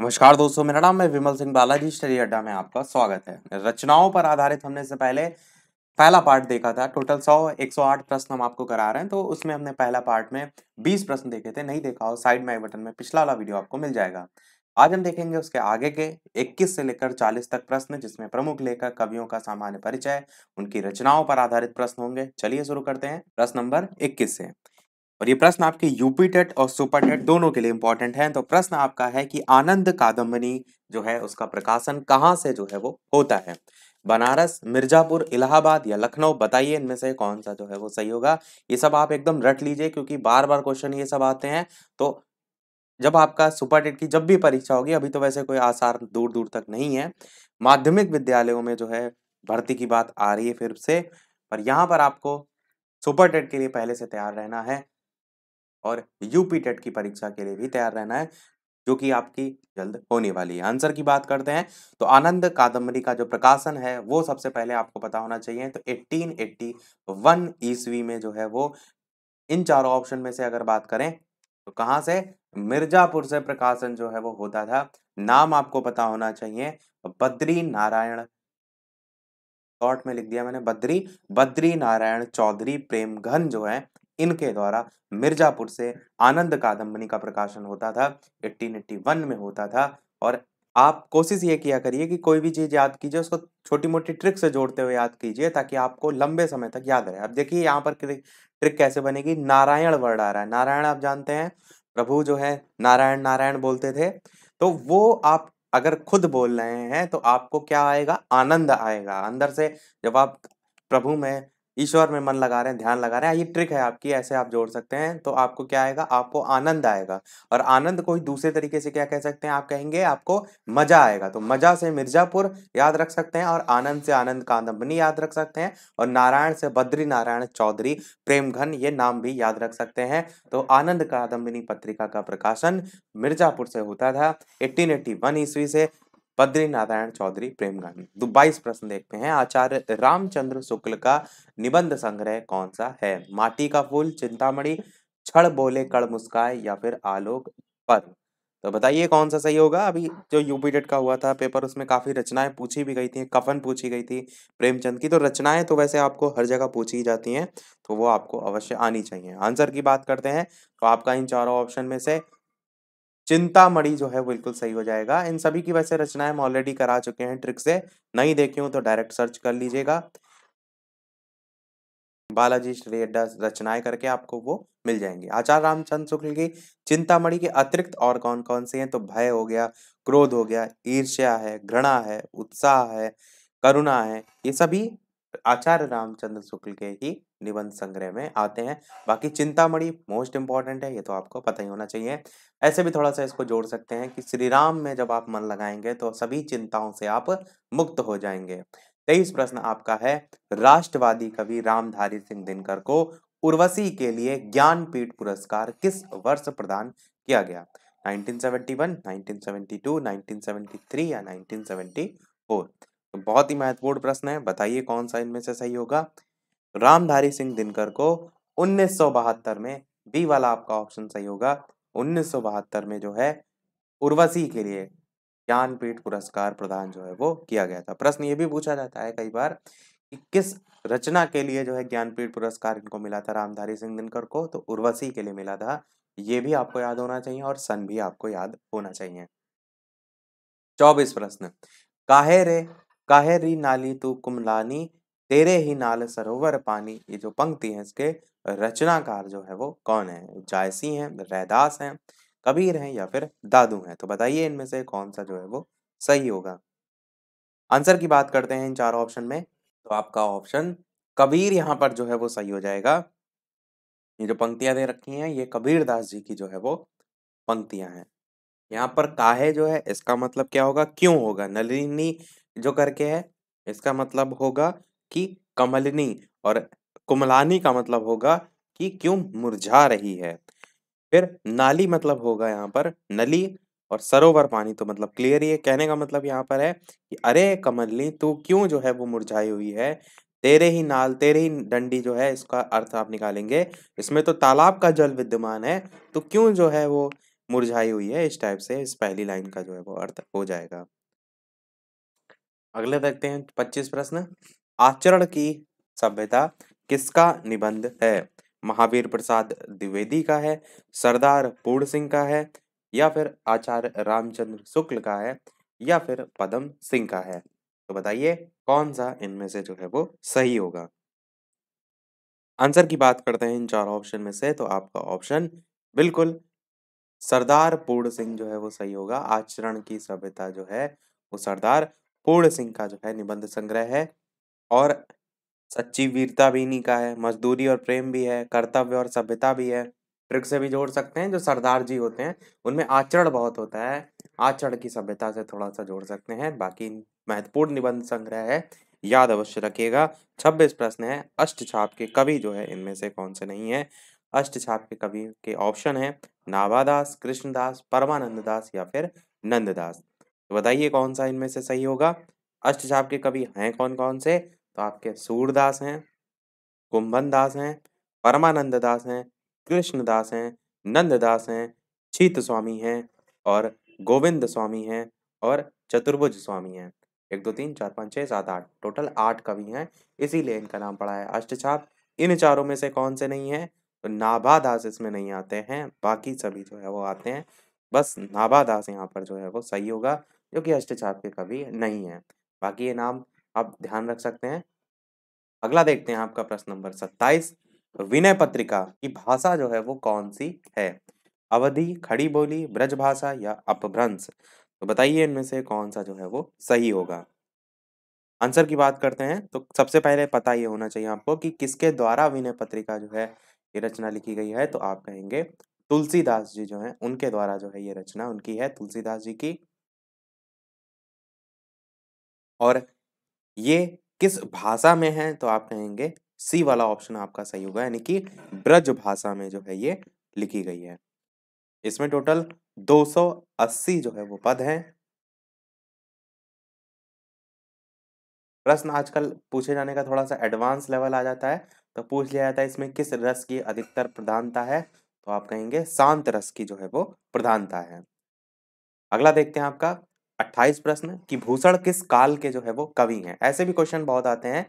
नमस्कार दोस्तों, मेरा नाम है विमल सिंह बालाजी, स्टडी अड्डा में आपका स्वागत है। रचनाओं पर आधारित हमने से पहले पहला पार्ट देखा था, टोटल 100 108 प्रश्न हम आपको करा रहे हैं तो उसमें हमने पहला पार्ट में 20 प्रश्न देखे थे, नहीं देखा हो, साइड में बटन में पिछला वाला वीडियो आपको मिल जाएगा। आज हम देखेंगे उसके आगे के 21 से लेकर 40 तक प्रश्न, जिसमें प्रमुख लेखक, कवियों का सामान्य परिचय, उनकी रचनाओं पर आधारित प्रश्न होंगे। चलिए शुरू करते हैं प्रश्न नंबर इक्कीस से। और ये प्रश्न आपके यूपी टेट और सुपर टेट दोनों के लिए इंपॉर्टेंट है। तो प्रश्न आपका है कि आनंद कादम्बनी जो है, उसका प्रकाशन कहाँ से जो है, वो होता है? बनारस, मिर्जापुर, इलाहाबाद या लखनऊ? बताइए इनमें से कौन सा जो है, वो सही होगा। ये सब आप एकदम रट लीजिए, क्योंकि बार बार क्वेश्चन ये सब आते हैं। तो जब आपका सुपर टेट की जब भी परीक्षा होगी, अभी तो वैसे कोई आसार दूर दूर तक नहीं है। माध्यमिक विद्यालयों में जो है, भर्ती की बात आ रही है फिर से। पर यहाँ पर आपको सुपर टेट के लिए पहले से तैयार रहना है। और यूपी टेट की परीक्षा के लिए भी तैयार रहना है, जो कि आपकी जल्द होने वाली है। आंसर की बात करते हैं तो आनंद कादम्बरी का जो प्रकाशन है, वो सबसे पहले आपको पता होना चाहिए तो 1881 ईस्वी में जो है वो, इन चारों ऑप्शन में से अगर बात करें तो कहाँ से? मिर्जापुर से प्रकाशन जो है वो होता था, नाम आपको पता होना चाहिए, बद्री नारायण शॉर्ट में लिख दिया मैंने, बद्री बद्री नारायण चौधरी प्रेमघन जो है इनके द्वारा मिर्जापुर से आनंद कादम्बनी का प्रकाशन होता था 1881 में होता था। और आप कोशिश ये किया करिए कि कोई भी चीज़ याद कीजिए, उसको छोटी मोटी ट्रिक से जोड़ते हुए याद कीजिए ताकि आपको लंबे समय तक याद रहे। अब देखिए, यहाँ पर ट्रिक कैसे बनेगी? नारायण वर्ड आ रहा है। नारायण आप जानते हैं, प्रभु जो है, नारायण नारायण बोलते थे। तो वो आप अगर खुद बोल रहे हैं तो आपको क्या आएगा? आनंद आएगा। अंदर से जब आप प्रभु में ईश्वर में मन लगा रहे हैं, ध्यान लगा रहे हैं, ये ट्रिक है आपकी, ऐसे आप जोड़ सकते हैं तो आपको क्या आएगा, आपको आनंद आएगा। और आनंद को ही दूसरे तरीके से क्या कह सकते हैं, आप कहेंगे, आपको मज़ा आएगा। तो मज़ा से मिर्जापुर याद रख सकते हैं और आनंद से आनंद कादम्बनी याद रख सकते हैं और नारायण से बद्री नारायण चौधरी प्रेम घन ये नाम भी याद रख सकते हैं। तो आनंद कादम्बनी पत्रिका का प्रकाशन मिर्जापुर से होता था, एटीन ईस्वी से। बद्री नारायण चौधरी प्रेमगंज दो बाईस प्रश्न देखते हैं। आचार्य रामचंद्र शुक्ल का निबंध संग्रह कौन सा है? माटी का फूल, चिंतामणि, छड़, बोले, कड़ मुस्काए या फिर आलोक, पर? तो बताइए कौन सा सही होगा? अभी जो यूपी टेट का हुआ था पेपर, उसमें काफ़ी रचनाएँ पूछी भी गई थी, कफन पूछी गई थी प्रेमचंद की। तो रचनाएँ तो वैसे आपको हर जगह पूछी जाती हैं तो वो आपको अवश्य आनी चाहिए। आंसर की बात करते हैं तो आपका इन चारों ऑप्शन में से चिंतामणि जो है बिल्कुल सही हो जाएगा। इन सभी की वैसे रचनाएँ हम ऑलरेडी करा चुके हैं ट्रिक से। नहीं देखे हूँ तो डायरेक्ट सर्च कर लीजिएगा। बालाजी श्री अड्डा रचनाएँ करके आपको वो मिल जाएँगे। आचार्य रामचंद्र शुक्ल की चिंतामणि के अतिरिक्त और कौन कौन से हैं? तो भय हो गया, क्रोध हो गया, ईर्ष्या है, घृणा है, उत्साह है, करुणा है, ये सभी आचार्य रामचंद्र शुक्ल के ही निबंध संग्रह में आते हैं। बाकी चिंतामणि मोस्ट इंपॉर्टेंट है ये तो आपको पता ही होना चाहिए। ऐसे भी थोड़ा सा इसको जोड़ सकते हैं कि श्री राम में जब आप मन लगाएँगे तो सभी चिंताओं से आप मुक्त हो जाएँगे। तेईस प्रश्न आपका है राष्ट्रवादी कवि रामधारी सिंह दिनकर को उर्वशी के लिए ज्ञानपीठ पुरस्कार किस वर्ष प्रदान किया गया? 1971, 1972, 1973 या 1974 तो बहुत ही महत्वपूर्ण प्रश्न है, बताइए कौन सा इनमें से सही होगा? रामधारी सिंह दिनकर को उन्नीस सौ बहत्तर में बी वाला आपका ऑप्शन सही होगा। उन्नीस सौ बहत्तर में जो है, उर्वशी के लिए ज्ञानपीठ पुरस्कार प्रदान जो है वो किया गया था। प्रश्न ये भी पूछा जाता है कई बार कि किस रचना के लिए जो है ज्ञानपीठ पुरस्कार इनको मिला था रामधारी सिंह दिनकर को? तो उर्वशी के लिए मिला था। ये भी आपको याद होना चाहिए और सन भी आपको याद होना चाहिए। चौबीस प्रश्न। काहे रे? काहे री नाली तू कुमलानी, तेरे ही नाल सरोवर पानी। ये जो पंक्ति है, इसके रचनाकार जो है वो कौन है? जायसी हैं, रैदास हैं, कबीर हैं या फिर दादू हैं? तो बताइए इनमें से कौन सा जो है वो सही होगा। आंसर की बात करते हैं इन चार ऑप्शन में। तो आपका ऑप्शन, कबीर यहाँ पर जो है वो सही हो जाएगा। ये जो पंक्तियाँ दे रखी हैं, ये कबीर दास जी की जो है वो पंक्तियाँ हैं। यहाँ पर काहे जो है, इसका मतलब क्या होगा? क्यों होगा? नलिनी जो करके है, इसका मतलब होगा कि कमलनी और कुमलानी का मतलब होगा कि क्यों मुरझा रही है। फिर नाली मतलब होगा यहाँ पर नली और सरोवर पानी तो मतलब क्लियर ही है। कहने का मतलब यहाँ पर है कि अरे कमलनी, तू क्यों जो है वो मुरझाई हुई है? तेरे ही नाल, तेरे ही डंडी जो है, इसका अर्थ आप निकालेंगे, इसमें तो तालाब का जल विद्यमान है तो क्यों जो है वो मुरझाई हुई है इस टाइप से, इस पहली लाइन का जो है वो अर्थ हो जाएगा। अगले देखते हैं पच्चीस प्रश्न। आचरण की सभ्यता किसका निबंध है? महावीर प्रसाद द्विवेदी का है, सरदार पूर्ण सिंह का है, या फिर आचार्य रामचंद्र शुक्ल का है, या फिर पदम सिंह का है? तो बताइए कौन सा इनमें से जो है वो सही होगा? आंसर की बात करते हैं इन चार ऑप्शन में से तो आपका ऑप्शन बिल्कुल सरदार पूर्ण सिंह जो है वो सही होगा। आचरण की सभ्यता जो है वो सरदार पूर्ण सिंह का जो है निबंध संग्रह है और सच्ची वीरता भी इन्हीं का है, मजदूरी और प्रेम भी है, कर्तव्य और सभ्यता भी है। ट्रिक से भी जोड़ सकते हैं, जो सरदार जी होते हैं, उनमें आचरण बहुत होता है, आचरण की सभ्यता से थोड़ा सा जोड़ सकते हैं। बाकी महत्वपूर्ण निबंध संग्रह है, याद अवश्य रखिएगा, छब्बीस प्रश्न है, अष्ट छाप के कवि जो है इनमें से कौन से नहीं है? अष्ट छाप के कवि के ऑप्शन है, नाभादास, कृष्णदास, परमानंद दास या फिर नंददास। तो बताइए कौन सा इनमें से सही होगा? अष्ट छाप के कवि हैं कौन कौन से? तो आपके सूरदास हैं कुंभन दास हैं परमानंद दास हैं, कृष्णदास हैं, नंददास हैं छीत स्वामी हैं और गोविंद स्वामी हैं और चतुर्भुज स्वामी हैं। एक, दो, तीन, चार, पाँच, छः, सात, आठ, टोटल आठ कवि हैं, इसीलिए इनका नाम पड़ा है अष्टछाप इन चारों में से कौन से नहीं है? तो नाभादास इसमें नहीं आते हैं, बाकी सभी जो है वो आते हैं। बस नाभादास यहाँ पर जो है वो सही होगा। जो कि अष्टछाप के कवि नहीं है। बाकी ये नाम आप ध्यान रख सकते हैं। अगला देखते हैं आपका प्रश्न नंबर सत्ताईस। विनय पत्रिका की भाषा जो है वो कौन सी है? अवधि, खड़ी बोली ब्रज भाषा या अपभ्रंश? तो बताइए इनमें से कौन सा जो है वो सही होगा? आंसर की बात करते हैं। तो सबसे पहले पता ये होना चाहिए आपको कि किसके द्वारा विनय पत्रिका जो है ये रचना लिखी गई है? तो आप कहेंगे तुलसीदास जी जो है, उनके द्वारा जो है ये रचना उनकी है। तुलसीदास जी की और ये किस भाषा में है तो आप कहेंगे सी वाला ऑप्शन आपका सही होगा, यानी कि ब्रज भाषा में जो है ये लिखी गई है। इसमें टोटल 280 जो है वो पद हैं। प्रश्न आजकल पूछे जाने का थोड़ा सा एडवांस लेवल आ जाता है तो पूछ लिया जाता है इसमें किस रस की अधिकतर प्रधानता है तो आप कहेंगे शांत रस की जो है वो प्रधानता है। अगला देखते हैं आपका अट्ठाईस प्रश्न कि भूषण किस काल के जो है वो कवि हैं? ऐसे भी क्वेश्चन बहुत आते हैं।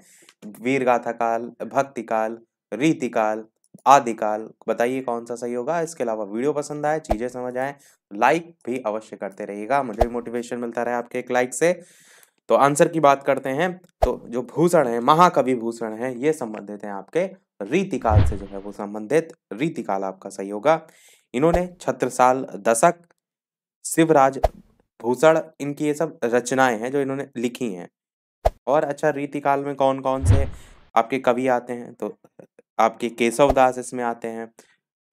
वीर गाथा काल, भक्ति काल, रीति काल आदिकाल बताइए कौन सा सही होगा? इसके अलावा वीडियो पसंद आए, चीज़ें समझ आए लाइक भी अवश्य करते रहिएगा। मुझे भी मोटिवेशन मिलता रहे आपके एक लाइक से। तो आंसर की बात करते हैं। तो जो भूषण है, महाकवि भूषण है, ये संबंधित है आपके। रीतिकाल से जो है वो संबंधित रीतिकाल आपका सही होगा। इन्होंने छत्रसाल दशक, शिवराज भूषण, इनकी ये सब रचनाएँ हैं जो इन्होंने लिखी हैं। और अच्छा रीतिकाल में कौन कौन से आपके कवि आते हैं? तो आपके केशव दास इसमें आते हैं,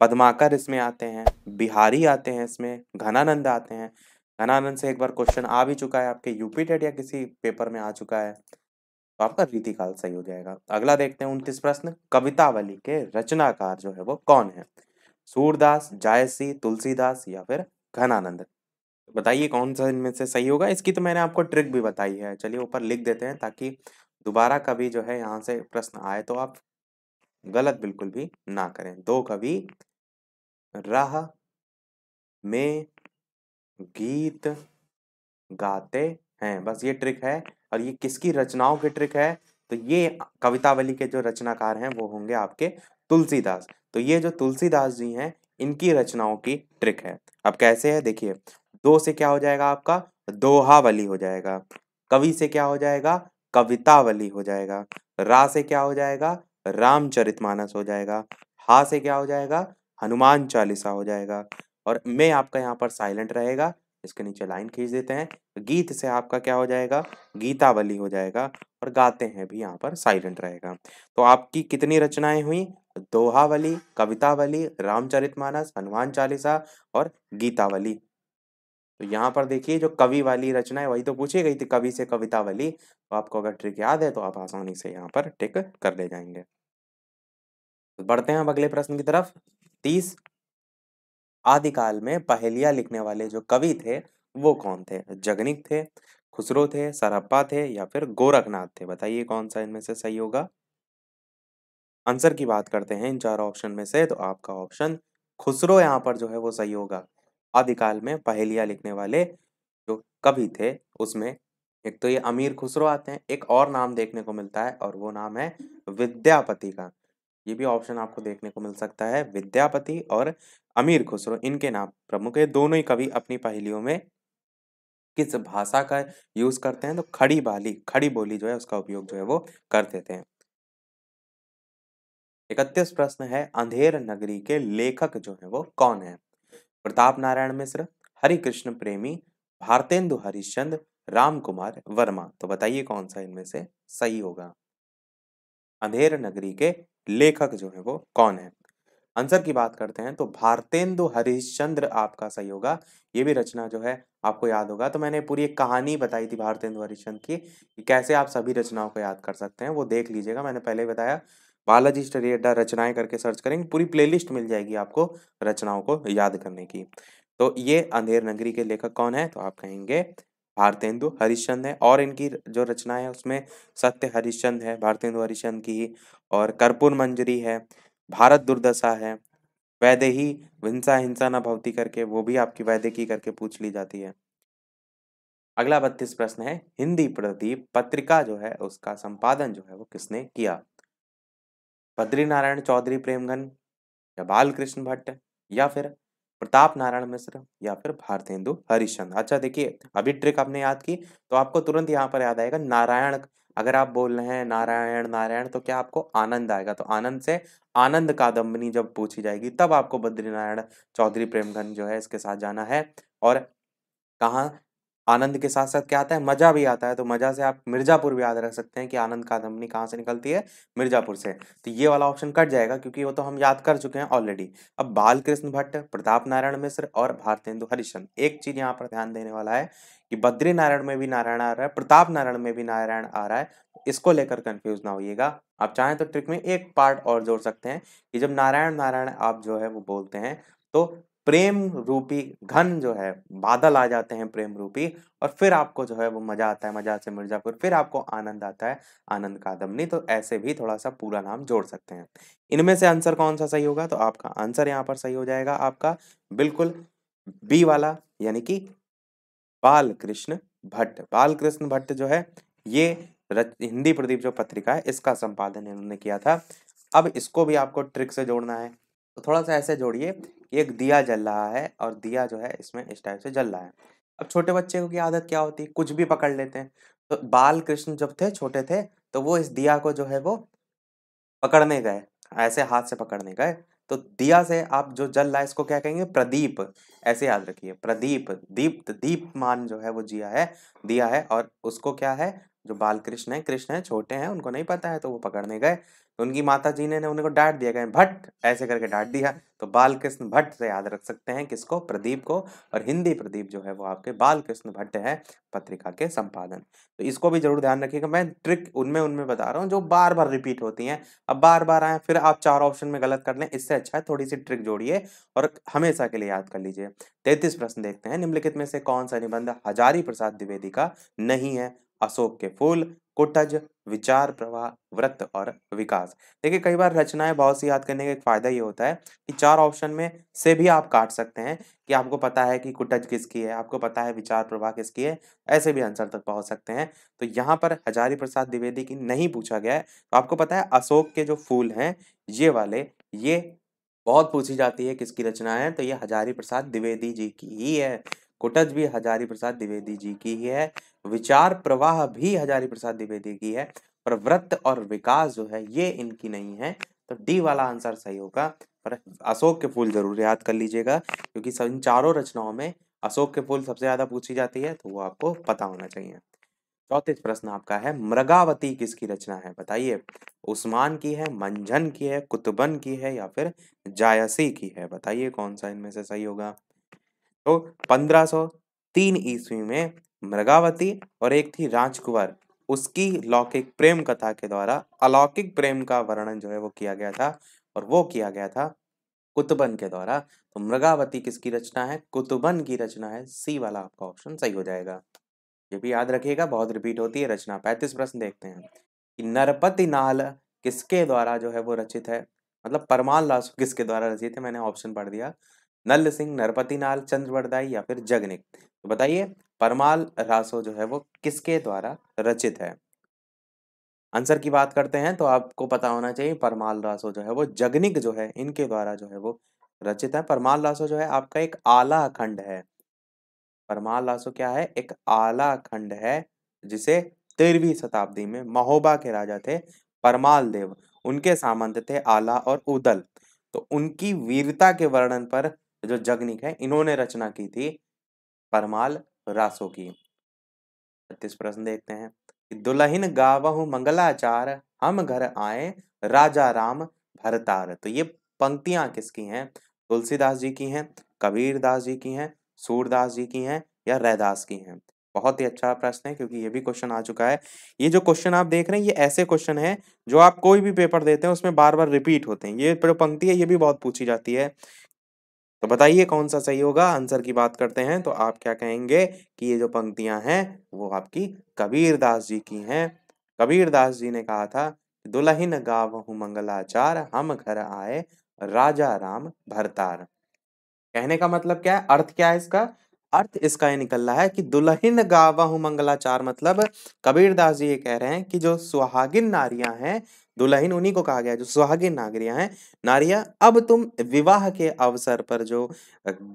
पद्माकर इसमें आते हैं, बिहारी आते हैं इसमें, घनानंद आते हैं। घनानंद से एक बार क्वेश्चन आ भी चुका है आपके, यूपी टेट या किसी पेपर में आ चुका है। तो आपका रीतिकाल सही हो जाएगा। अगला देखते हैं, उनतीस प्रश्न, कवितावली के रचनाकार जो है वो कौन है? सूरदास, जायसी, तुलसीदास या फिर घनानंद? बताइए कौन सा इनमें से सही होगा? इसकी तो मैंने आपको ट्रिक भी बताई है। चलिए ऊपर लिख देते हैं ताकि दोबारा कभी जो है यहाँ से प्रश्न आए तो आप गलत बिल्कुल भी ना करें। दो कवि, राह में गीत गाते हैं। बस ये ट्रिक है और ये किसकी रचनाओं की ट्रिक है? तो ये कवितावली के जो रचनाकार हैं वो होंगे आपके तुलसीदास। तो ये जो तुलसीदास जी हैं, इनकी रचनाओं की ट्रिक है। अब कैसे है? देखिए दो से क्या हो जाएगा आपका? दोहावली हो जाएगा। कवि से क्या हो जाएगा? कवितावली हो जाएगा। रा से क्या हो जाएगा? रामचरितमानस हो जाएगा। हा से क्या हो जाएगा? हनुमान चालीसा हो जाएगा। और मैं आपका यहाँ पर साइलेंट रहेगा। इसके नीचे लाइन खींच देते हैं। गीत से आपका क्या हो जाएगा? गीतावली हो जाएगा। और गाते हैं भी यहाँ पर साइलेंट रहेगा। तो आपकी कितनी रचनाएँ हुई? दोहावली, कवितावली, रामचरितमानस, हनुमान चालीसा और गीतावली। तो यहाँ पर देखिए, जो कवि वाली रचना है, वही तो पूछी गई थी, कवि से कवितावली तो आपको अगर ट्रिक याद है तो आप आसानी से यहाँ पर टिक कर ले जाएँगे। तो बढ़ते हैं अब अगले प्रश्न की तरफ़। तीस। आदिकाल में पहेलियाँ लिखने वाले जो कवि थे, वो कौन थे? जगनिक थे, खुसरो थे सरहप्पा थे या फिर गोरखनाथ थे? बताइए कौन सा इनमें से सही होगा? आंसर की बात करते हैं इन चार ऑप्शन में से तो आपका ऑप्शन खुसरो यहाँ पर जो है, वो सही होगा। आदिकाल में पहेलियाँ लिखने वाले जो कवि थे उसमें एक तो ये अमीर खुसरो आते हैं, एक और नाम देखने को मिलता है और वो नाम है विद्यापति का। ये भी ऑप्शन आपको देखने को मिल सकता है, विद्यापति और अमीर खुसरो। इनके नाम प्रमुख है। दोनों ही कवि अपनी पहेलियों में किस भाषा का यूज़ करते हैं तो खड़ी बाली, खड़ी बोली जो है उसका उपयोग जो है वो कर देते हैं। इकतीस प्रश्न है, अंधेर नगरी के लेखक जो है वो कौन है? प्रताप नारायण मिश्र हरिकृष्ण प्रेमी, भारतेंदु हरिश्चंद्र राम कुमार वर्मा। तो बताइए कौन सा इनमें से सही होगा? अंधेर नगरी के लेखक जो है वो कौन है? आंसर की बात करते हैं तो भारतेंदु हरिश्चंद्र आपका सही होगा। ये भी रचना जो है आपको याद होगा। तो मैंने पूरी एक कहानी बताई थी भारतेंदु हरिश्चंद्र की कि कैसे आप सभी रचनाओं को याद कर सकते हैं। वो देख लीजिएगा। मैंने पहले बताया बालाजी स्टडी अड्डा रचनाएँ करके सर्च करेंगे, पूरी प्लेलिस्ट मिल जाएगी आपको रचनाओं को याद करने की। तो ये अंधेर नगरी के लेखक कौन है? तो आप कहेंगे भारतेंदु हरिश्चंद है और इनकी जो रचनाएँ है उसमें सत्य हरिश्चंद है, भारतेंदु हरिश्चंद की और कर्पूर मंजरी है, भारत दुर्दशा है वैदेही हिंसा हिंसा न भवती करके वो भी आपकी वैदेकी करके पूछ ली जाती है। अगला बत्तीस प्रश्न है, हिंदी प्रदीप पत्रिका जो है उसका संपादन जो है वो किसने किया? बद्री नारायण चौधरी प्रेमगन, या बालकृष्ण भट्ट, या फिर प्रताप नारायण मिश्र, या फिर भारतेंदु हरिश्चंद्र। अच्छा देखिए, अभी ट्रिक आपने याद की तो आपको तुरंत यहाँ पर याद आएगा, नारायण, अगर आप बोल रहे हैं, नारायण नारायण तो क्या आपको आनंद आएगा? तो आनंद से आनंद कादम्बनी जब पूछी जाएगी, तब आपको बद्री नारायण चौधरी प्रेमगन जो है, इसके साथ जाना है। और कहाँ आनंद के साथ साथ क्या आता है? मज़ा भी आता है। तो मज़ा से आप मिर्जापुर भी याद रख सकते हैं कि आनंद कादम्बनी कहाँ से निकलती है? मिर्जापुर से। तो ये वाला ऑप्शन कट जाएगा क्योंकि वो तो हम याद कर चुके हैं ऑलरेडी अब बालकृष्ण भट्ट, प्रताप नारायण मिश्र और भारतेंदु हरिश्चंद्र। एक चीज़ यहाँ पर ध्यान देने वाला है कि बद्री नारायण में भी नारायण आ रहा है, प्रताप नारायण में भी नारायण आ रहा है। इसको लेकर कंफ्यूज ना होइएगा। आप चाहें तो ट्रिक में एक पार्ट और जोड़ सकते हैं कि जब नारायण नारायण आप जो है वो बोलते हैं तो प्रेम रूपी घन जो है, बादल आ जाते हैं प्रेम रूपी और फिर आपको जो है वो मज़ा आता है, मज़ा से मिर्जापुर, फिर आपको आनंद आता है, आनंद कादमनी तो ऐसे भी थोड़ा सा पूरा नाम जोड़ सकते हैं। इनमें से आंसर कौन सा सही होगा? तो आपका आंसर यहाँ पर सही हो जाएगा, आपका बिल्कुल बी वाला, यानी कि बाल कृष्ण भट्ट। बाल कृष्ण भट्ट जो है, ये हिंदी प्रदीप जो पत्रिका है, इसका संपादन इन्होंने किया था। अब इसको भी आपको ट्रिक से जोड़ना है। तो थोड़ा सा ऐसे जोड़िए एक दिया जल रहा है और दिया जो है इसमें इस टाइप से जल रहा है। अब छोटे बच्चे को की आदत क्या होती है? कुछ भी पकड़ लेते हैं। तो बाल कृष्ण जब थे, छोटे थे तो वो इस दिया को जो है वो पकड़ने गए, ऐसे हाथ से पकड़ने गए। तो दिया से आप जो जल रहा है, इसको क्या कहेंगे? प्रदीप, ऐसे याद रखिए। प्रदीप, दीप्त दीप मान जो है वो जिया है, दिया है और उसको क्या है? जो बाल कृष्ण है कृष्ण है, छोटे हैं, उनको नहीं पता है तो वो पकड़ने गए। तो उनकी माता जी ने उनको डांट दिया गया भट्ट! ऐसे करके डांट दिया। तो बाल कृष्ण भट्ट से याद रख सकते हैं किसको? प्रदीप को। और हिंदी प्रदीप जो है वो आपके बाल कृष्ण भट्ट है पत्रिका के संपादन तो इसको भी ज़रूर ध्यान रखिएगा। मैं ट्रिक उनमें उनमें बता रहा हूँ जो बार बार रिपीट होती हैं। अब बार बार आए, फिर आप चार ऑप्शन में गलत कर लें। इससे अच्छा है थोड़ी सी ट्रिक जोड़िए और हमेशा के लिए याद कर लीजिए। तैतीस प्रश्न देखते हैं। निम्नलिखित में से कौन सा निबंध हजारी प्रसाद द्विवेदी का नहीं है? अशोक के फूल कुटज, विचार प्रवाह, व्रत और विकास। देखिए, कई बार रचनाएँ बहुत सी याद करने का एक फ़ायदा ये होता है कि चार ऑप्शन में से भी आप काट सकते हैं कि आपको पता है कि कुटज किसकी है, आपको पता है विचार प्रवाह किसकी है, ऐसे भी आंसर तक पहुँच सकते हैं। तो यहाँ पर हजारी प्रसाद द्विवेदी की नहीं पूछा गया है। तो आपको पता है अशोक के जो फूल हैं, ये वाले, ये बहुत पूछी जाती है किसकी रचना है तो ये हजारी प्रसाद द्विवेदी जी की ही है। कुटज भी हजारी प्रसाद द्विवेदी जी की ही है। विचार प्रवाह भी हजारी प्रसाद द्विवेदी की है, पर व्रत और विकास जो है, ये इनकी नहीं है। तो डी वाला आंसर सही होगा, पर अशोक के फूल ज़रूर याद कर लीजिएगा, क्योंकि इन चारों रचनाओं में अशोक के फूल सबसे ज़्यादा पूछी जाती है तो वो आपको पता होना चाहिए। चौतीस प्रश्न आपका है, मृगावती किसकी रचना है? बताइए। उस्मान की है, मंझन की है, कुतुबन की है, या फिर जायसी की है? बताइए कौन सा इनमें से सही होगा। तो 1503 ईस्वी में मृगावती और एक थी राजकुंवर। उसकी लौकिक प्रेम कथा के द्वारा अलौकिक प्रेम का वर्णन जो है वो किया गया था और वो किया गया था कुतुबन के द्वारा। तो मृगावती किसकी रचना है? कुतुबन की रचना है। सी वाला आपका ऑप्शन सही हो जाएगा। ये भी याद रखिएगा, बहुत रिपीट होती है, रचना पैंतीस प्रश्न देखते हैं। कि नरपति नाल किसके द्वारा जो है वो रचित है? मतलब परमाल लासु किसके द्वारा रचित है? मैंने ऑप्शन पढ़ दिया। नल सिंह, नरपति नाल चंद्रवरदाई या फिर जगनिक। तो बताइए परमाल रासो जो है वो किसके द्वारा रचित है? आंसर की बात करते हैं तो आपको पता होना चाहिए परमाल रासो जो है वो जगनिक जो है, इनके द्वारा जो है वो रचित है। परमाल रासो जो है आपका एक आला खंड है। परमाल रासो क्या है? एक आला खंड है जिसे तेरहवीं शताब्दी में महोबा के राजा थे परमाल देव उनके सामंत थे आला और उदल। तो उनकी वीरता के वर्णन पर जो जगनिक है, इन्होंने रचना की थी परमाल रासो की। छत्तीस प्रश्न देखते हैं। दुलहिन गावहु मंगलाचार, हम घर आए, राजा राम भरतार। तो ये पंक्तियाँ किसकी हैं? तुलसीदास जी की हैं कबीर दास जी की हैं, सूरदास जी की हैं या रैदास की हैं? बहुत ही अच्छा प्रश्न है, क्योंकि ये भी क्वेश्चन आ चुका है। ये जो क्वेश्चन आप देख रहे हैं, ये ऐसे क्वेश्चन है जो आप कोई भी पेपर देते हैं, उसमें बार बार रिपीट होते हैं। ये जो पंक्ति है, ये भी बहुत पूछी जाती है। तो बताइए कौन सा सही होगा? आंसर की बात करते हैं तो आप क्या कहेंगे कि ये जो पंक्तियाँ हैं, वो आपकी कबीर दास जी की हैं। कबीर दास जी ने कहा था, दुलहिन गावहु मंगलाचार, हम घर आए राजा राम भरतार। कहने का मतलब क्या है? अर्थ क्या है इसका? अर्थ इसका ये निकल रहा है कि दुल्हन गावहु मंगलाचार मतलब कबीर दास जी ये कह रहे हैं कि जो सुहागिन नारियाँ हैं दुल्हन उन्हीं को कहा गया जो सुहागिन नागरियाँ हैं। नारिया, अब तुम विवाह के अवसर पर जो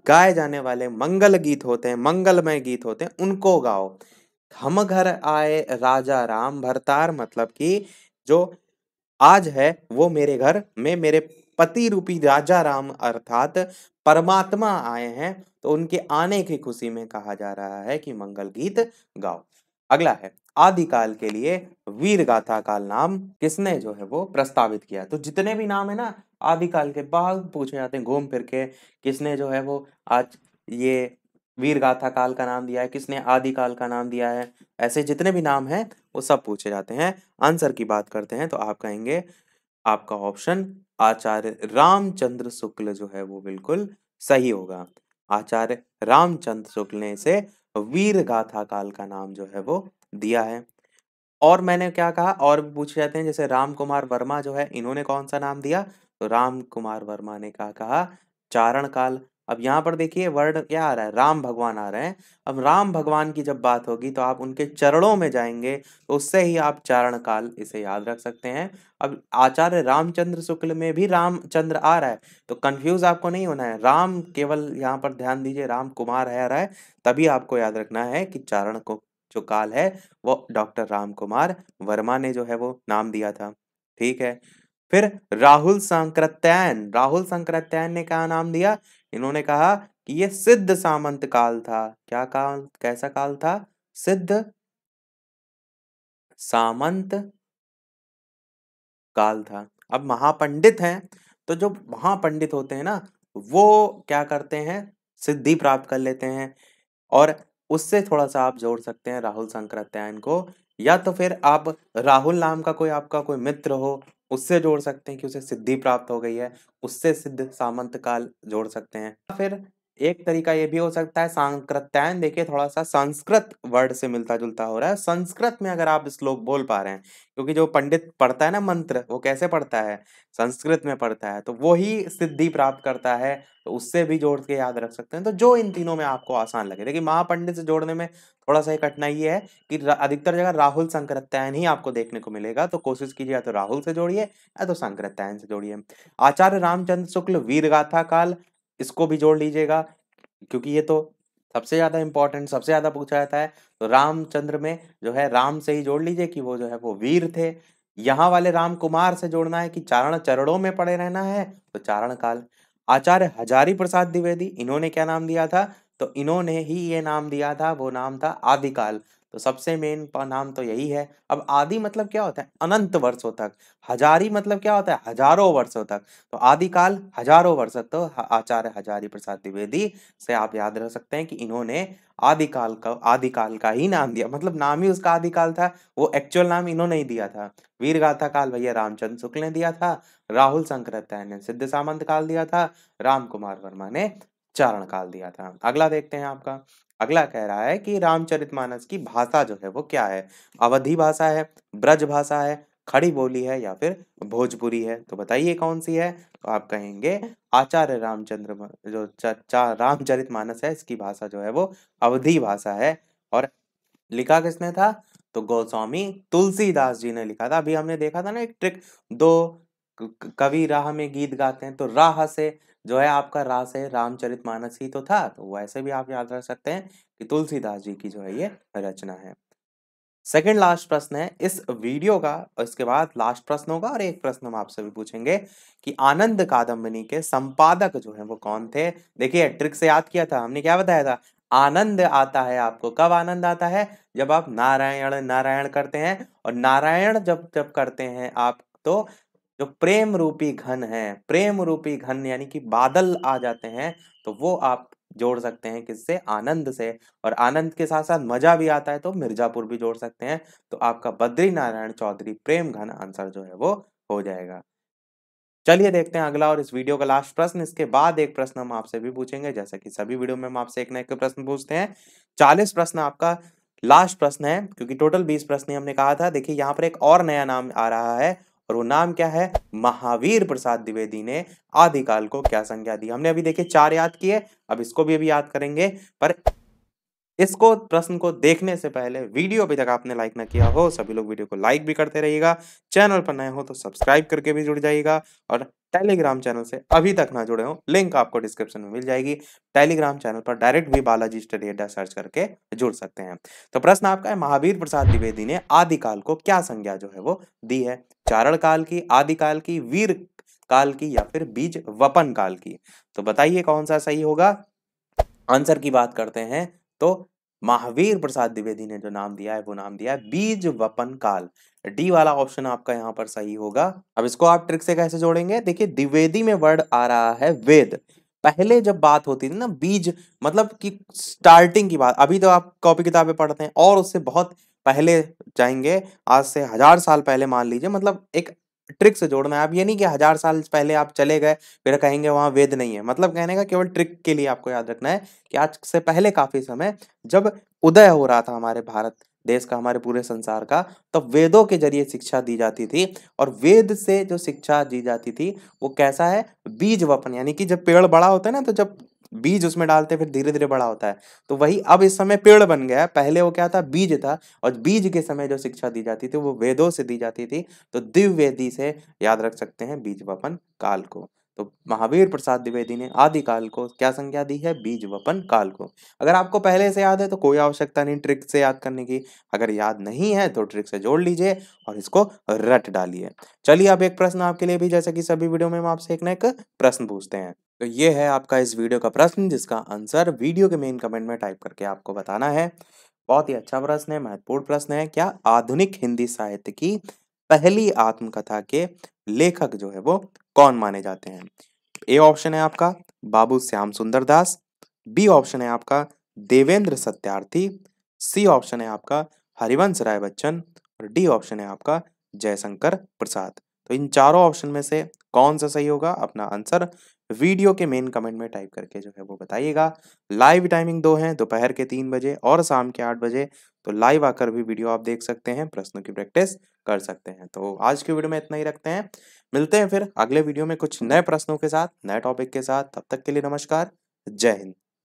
गाए जाने वाले मंगल गीत होते हैं, मंगलमय गीत होते हैं, उनको गाओ। हम घर आए राजा राम भरतार मतलब कि जो आज है, वो मेरे घर, में मेरे पति रूपी राजा राम अर्थात परमात्मा आए हैं तो उनके आने की खुशी में कहा जा रहा है कि मंगल गीत गाओ। अगला है आदिकाल के लिए वीर गाथा काल नाम किसने जो है वो प्रस्तावित किया? तो जितने भी नाम है ना, आदिकाल के बहुत पूछे जाते हैं, घूम फिर के किसने जो है वो आज ये वीर गाथा काल का नाम दिया है, किसने आदिकाल का नाम दिया है, ऐसे जितने भी नाम हैं, वो सब पूछे जाते हैं। आंसर की बात करते हैं तो आप कहेंगे, आपका ऑप्शन आचार्य रामचंद्र शुक्ल जो है वो बिल्कुल सही होगा। आचार्य रामचंद्र शुक्ल ने इसे वीर गाथा काल का नाम जो है वो दिया है। और मैंने क्या कहा? और पूछे जाते हैं, जैसे राम कुमार वर्मा जो है, इन्होंने कौन सा नाम दिया? तो राम कुमार वर्मा ने क्या कहा? चारण काल। अब यहाँ पर देखिए वर्ड क्या आ रहा है? राम भगवान आ रहे हैं। अब राम भगवान की जब बात होगी तो आप उनके चरणों में जाएँगे तो उससे ही आप चारण काल इसे याद रख सकते हैं। अब आचार्य रामचंद्र शुक्ल में भी रामचंद्र आ रहा है तो कंफ्यूज आपको नहीं होना है। राम केवल यहाँ पर ध्यान दीजिए, राम कुमार है आ रहा है, तभी आपको याद रखना है कि चारण को जो काल है, वो डॉक्टर राम कुमार वर्मा ने जो है वो नाम दिया था। ठीक है? फिर राहुल संकृत्यायन राहुल संकृत्यायन ने क्या नाम दिया? इन्होंने कहा कि ये सिद्ध सामंत काल था। क्या काल, कैसा काल था? सिद्ध सामंत काल था। अब महापंडित हैं तो जो महापंडित होते हैं ना, वो क्या करते हैं? सिद्धि प्राप्त कर लेते हैं। और उससे थोड़ा सा आप जोड़ सकते हैं राहुल शंकरात्यायन को, या तो फिर आप राहुल नाम का कोई आपका कोई मित्र हो, उससे जोड़ सकते हैं कि उसे सिद्धि प्राप्त हो गई है, उससे सिद्ध सामंत काल जोड़ सकते हैं। फिर एक तरीका ये भी हो सकता है सांकृत्यायन देखिए थोड़ा सा संस्कृत वर्ड से मिलता जुलता हो रहा है। संस्कृत में अगर आप श्लोक बोल पा रहे हैं, क्योंकि जो पंडित पढ़ता है ना मंत्र, वो कैसे पढ़ता है? संस्कृत में पढ़ता है तो वो ही सिद्धि प्राप्त करता है तो उससे भी जोड़ के याद रख सकते हैं। तो जो इन तीनों में आपको आसान लगे, देखिए महापंडित से जोड़ने में थोड़ा सा ये कठिनाई है कि अधिकतर जगह राहुल संकृत्यायन ही आपको देखने को मिलेगा तो कोशिश कीजिए या तो राहुल से जोड़िए या तो संकृत्यायन से जोड़िए। आचार्य रामचंद्र शुक्ल वीर गाथा काल इसको भी जोड़ लीजिएगा, क्योंकि ये तो सबसे ज़्यादा इंपॉर्टेंट सबसे ज़्यादा पूछा जाता है। तो रामचंद्र में जो है, राम से ही जोड़ लीजिए कि वो जो है, वो वीर थे। यहाँ वाले राम कुमार से जोड़ना है कि चारण चरणों में पड़े रहना है। तो चारण काल आचार्य हजारी प्रसाद द्विवेदी, इन्होंने क्या नाम दिया था? तो इन्होंने ही ये नाम दिया था, वो नाम था आदिकाल। तो सबसे मेन नाम तो यही है। अब आदि मतलब क्या होता है? अनंत वर्षों तक। हजारी मतलब क्या होता है? हज़ारों वर्षों तक। तो आदिकाल हज़ारों वर्ष तो आचार्य हजारी प्रसाद द्विवेदी से आप याद रख सकते हैं कि इन्होंने आदिकाल का आदिकाल का ही नाम दिया। मतलब नाम ही उसका आदिकाल था। वो एक्चुअल नाम इन्होंने ही दिया था। वीर गाथा काल भैया रामचंद्र शुक्ल ने दिया था। राहुल शंकराचार्य ने सिद्ध सामंत काल दिया था। राम कुमार वर्मा ने चारण काल दिया था। अगला देखते हैं आपका। अगला कह रहा है कि रामचरितमानस की भाषा जो है वो क्या है? अवधि भाषा है, ब्रज भाषा है, खड़ी बोली है या फिर भोजपुरी है? तो बताइए कौन सी है? तो आप कहेंगे आचार्य रामचंद्र जो रामचरित मानस है, इसकी भाषा जो है वो अवधि भाषा है। और लिखा किसने था? तो गोस्वामी तुलसीदास जी ने लिखा था। अभी हमने देखा था ना एक ट्रिक, दो कवि राह में गीत गाते हैं तो राह से जो है आपका रास है, रामचरित मानस ही तो था तो वैसे भी आप याद रख सकते हैं कि तुलसीदास जी की जो है ये रचना है। सेकंड लास्ट प्रश्न है, इस वीडियो का, इसके बाद लास्ट प्रश्न होगा और एक प्रश्न हम आपसे भी पूछेंगे कि आनंद कादम्बनी के संपादक जो है वो कौन थे? देखिए, ट्रिक से याद किया था, हमने क्या बताया था? आनंद आता है आपको, कब आनंद आता है? जब आप नारायण नारायण करते हैं और नारायण जब जब करते हैं आप तो जो प्रेम रूपी घन है, प्रेम रूपी घन यानी कि बादल आ जाते हैं तो वो आप जोड़ सकते हैं किससे? आनंद से। और आनंद के साथ साथ मज़ा भी आता है तो मिर्जापुर भी जोड़ सकते हैं। तो आपका बद्री नारायण चौधरी प्रेम घन आंसर जो है वो हो जाएगा। चलिए देखते हैं अगला और इस वीडियो का लास्ट प्रश्न। इसके बाद एक प्रश्न हम आपसे भी पूछेंगे। जैसा कि सभी वीडियो में हम आपसे एक न एक प्रश्न पूछते हैं। चालीस प्रश्न आपका लास्ट प्रश्न है, क्योंकि टोटल बीस प्रश्न हमने कहा था। देखिए, यहाँ पर एक और नया नाम आ रहा है और वो नाम क्या है? महावीर प्रसाद द्विवेदी ने आदिकाल को क्या संज्ञा दी? हमने अभी देखिए चार याद किए, अब इसको भी अभी याद करेंगे, पर इसको प्रश्न को देखने से पहले वीडियो अभी तक आपने लाइक ना किया हो, सभी लोग वीडियो को लाइक भी करते रहिएगा। चैनल पर नए हो तो सब्सक्राइब करके भी जुड़ जाइएगा और टेलीग्राम चैनल से अभी तक ना जुड़े हो, लिंक आपको डिस्क्रिप्शन में मिल जाएगी। टेलीग्राम चैनल पर डायरेक्ट भी बालाजी स्टडी अड्डा सर्च करके जुड़ सकते हैं। तो प्रश्न आपका है, महावीर प्रसाद द्विवेदी ने आदिकाल को क्या संज्ञा जो है वो दी है? चारण काल की, आदिकाल की, वीर काल की या फिर बीज वपन काल की? तो बताइए कौन सा सही होगा? आंसर की बात करते हैं तो महावीर प्रसाद द्विवेदी ने जो नाम दिया है, वो नाम दिया है बीज वपन काल। डी वाला ऑप्शन आपका यहाँ पर सही होगा। अब इसको आप ट्रिक से कैसे जोड़ेंगे? देखिए, द्विवेदी में वर्ड आ रहा है वेद। पहले जब बात होती थी ना, बीज मतलब कि स्टार्टिंग की बात, अभी तो आप कॉपी किताबें पढ़ते हैं और उससे बहुत पहले जाएँगे, आज से हज़ार साल पहले मान लीजिए मतलब एक ट्रिक से जोड़ना है। आप ये नहीं कि हज़ार साल पहले आप चले गए, फिर कहेंगे वहाँ वेद नहीं है। मतलब कहने का केवल ट्रिक के लिए आपको याद रखना है कि आज से पहले काफ़ी समय जब उदय हो रहा था हमारे भारत देश का, हमारे पूरे संसार का तो वेदों के ज़रिए शिक्षा दी जाती थी और वेद से जो शिक्षा दी जाती थी वो कैसा है? बीज वपन, यानी कि जब पेड़ बड़ा होता है ना तो जब बीज उसमें डालते फिर धीरे धीरे बड़ा होता है। तो वही अब इस समय पेड़ बन गया पहले वो क्या था? बीज था और बीज के समय जो शिक्षा दी जाती थी, वो वेदों से दी जाती थी। तो दिव्य वेदी से याद रख सकते हैं बीज वपन काल को। तो महावीर प्रसाद द्विवेदी ने आदि काल को क्या संज्ञा दी है? बीज वपन काल को। अगर आपको पहले से याद है तो कोई आवश्यकता नहीं ट्रिक से याद करने की। अगर याद नहीं है तो ट्रिक से जोड़ लीजिए और इसको रट डालिए। चलिए अब एक प्रश्न आपके लिए भी, जैसे कि सभी वीडियो में हम आपसे एक ना एक प्रश्न पूछते हैं। तो ये है आपका इस वीडियो का प्रश्न, जिसका आंसर वीडियो के मेन कमेंट में टाइप करके आपको बताना है। बहुत ही अच्छा प्रश्न है, महत्वपूर्ण प्रश्न है। क्या आधुनिक हिंदी साहित्य की पहली आत्मकथा के लेखक जो है वो कौन माने जाते हैं? ए ऑप्शन है आपका बाबू श्याम सुंदर दास, बी ऑप्शन है आपका देवेंद्र सत्यार्थी, सी ऑप्शन है आपका हरिवंश राय बच्चन और डी ऑप्शन है आपका जयशंकर प्रसाद। तो इन चारों ऑप्शन में से कौन सा सही होगा? अपना आंसर वीडियो के मेन कमेंट में टाइप करके जो है वो बताइएगा। लाइव टाइमिंग दो है, दोपहर के तीन बजे और शाम के आठ बजे। तो लाइव आकर भी वीडियो आप देख सकते हैं, प्रश्नों की प्रैक्टिस कर सकते हैं। तो आज के वीडियो में इतना ही रखते हैं। मिलते हैं फिर अगले वीडियो में कुछ नए प्रश्नों के साथ, नए टॉपिक के साथ। तब तक के लिए नमस्कार। जय हिंद।